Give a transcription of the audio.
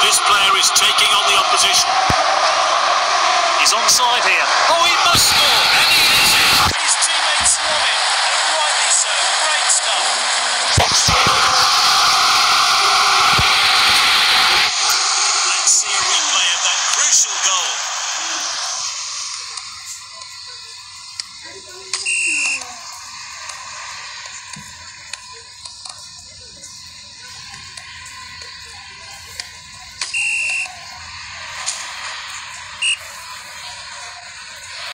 This player is taking on the opposition. He's onside here. Oh, he must score, and he is! His teammates love it, and rightly so. Great stuff. Let's see a replay of that crucial goal.